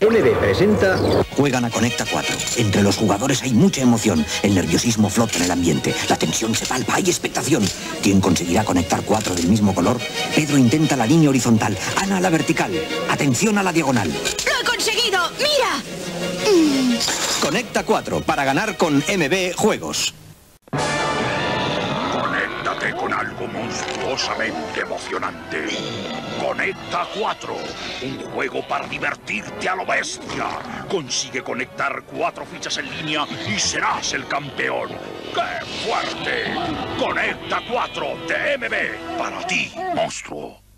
MB presenta... Juegan a Conecta 4. Entre los jugadores hay mucha emoción. El nerviosismo flota en el ambiente. La tensión se palpa. Hay expectación. ¿Quién conseguirá conectar cuatro del mismo color? Pedro intenta la línea horizontal. Ana a la vertical. Atención a la diagonal. ¡Lo he conseguido! ¡Mira! Conecta 4 para ganar con MB Juegos. Monstruosamente emocionante. Conecta 4, un juego para divertirte a lo bestia. Consigue conectar cuatro fichas en línea y serás el campeón. ¡Qué fuerte! Conecta 4 de para ti, monstruo.